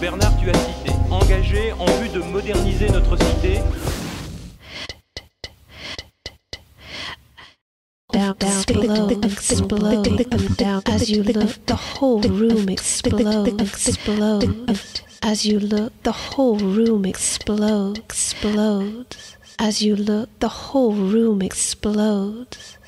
Bernard, tu as cité engagé en vue de moderniser notre cité. down, down, below, explode, as you look, the whole room explode, explode. As you look, the whole room explode, explodes. As you look, the whole room explodes.